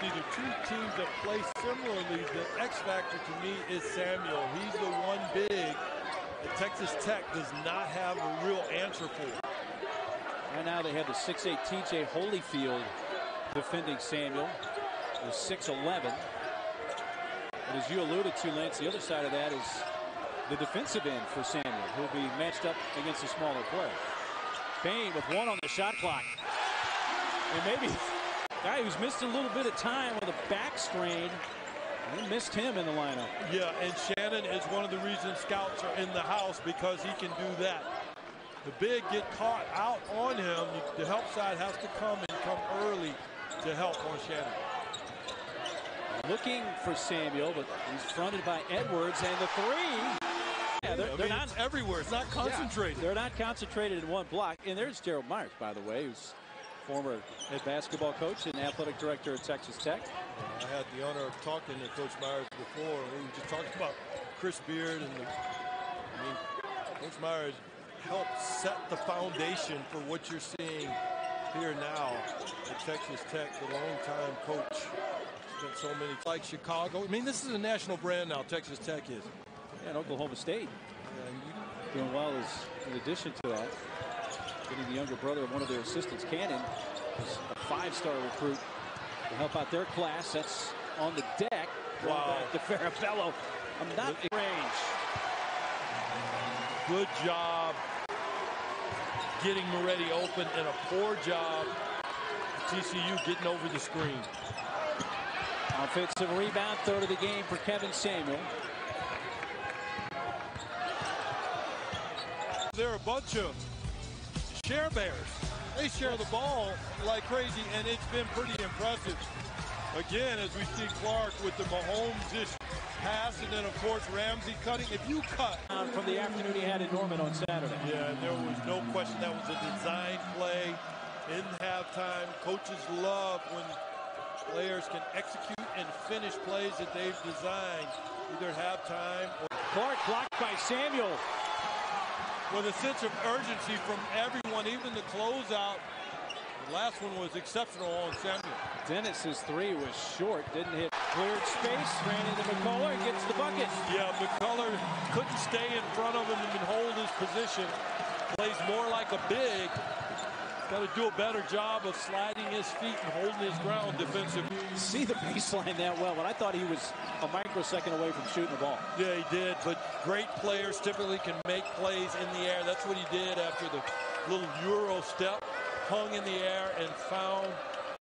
these are two teams that play similarly. The X factor to me is Samuel. He's the one big that Texas Tech does not have a real answer for. Right now they have the 6'8 TJ Holyfield defending Samuel. The 6'11. And as you alluded to, Lance, the other side of that is the defensive end for Samuel, who will be matched up against a smaller player. Payne with one on the shot clock. And maybe guy who's missed a little bit of time with a back strain. They missed him in the lineup. Yeah, and Shannon is one of the reasons scouts are in the house because he can do that. The big get caught out on him. The help side has to come and come early to help on Shannon. Looking for Samuel, but he's fronted by Edwards, and the three. Yeah, they're, they're mean, not it's everywhere. It's not concentrated. Yeah, they're not concentrated in one block. And there's Gerald Myers, by the way, who's former head basketball coach and athletic director at Texas Tech. I had the honor of talking to Coach Myers before. We were just talking about Chris Beard and the, I mean, Coach Myers helped set the foundation for what you're seeing here now at Texas Tech, the longtime coach. Spent so many like Chicago. I mean, this is a national brand now. Texas Tech is. And Oklahoma State. Yeah, doing well as in addition to that, getting the younger brother of one of their assistants, Cannon, was a five-star recruit to help out their class. That's on the deck. Wow. Back to Farabello. I'm not in range. Good job getting Moretti open and a poor job TCU getting over the screen. Offensive rebound, third of the game for Kevin Samuel. They're a bunch of share bears. They share the ball like crazy, and it's been pretty impressive. Again, as we see Clarke with the Mahomes-ish pass, and then, of course, Ramsey cutting. If you cut... From the afternoon he had in Norman on Saturday. Yeah, there was no question that was a design play in halftime. Coaches love when players can execute and finish plays that they've designed, either halftime or... Clarke blocked by Samuel. With a sense of urgency from everyone, even the closeout. The last one was exceptional on Samuel. Dennis's three was short, didn't hit. Cleared space, ran into McCullar, and gets the bucket. Yeah, McCullar couldn't stay in front of him and hold his position. Plays more like a big. Got to do a better job of sliding his feet and holding his ground defensively. See the baseline that well, but I thought he was a microsecond away from shooting the ball. Yeah, he did, but great players typically can make plays in the air. That's what he did after the little Euro step, hung in the air and found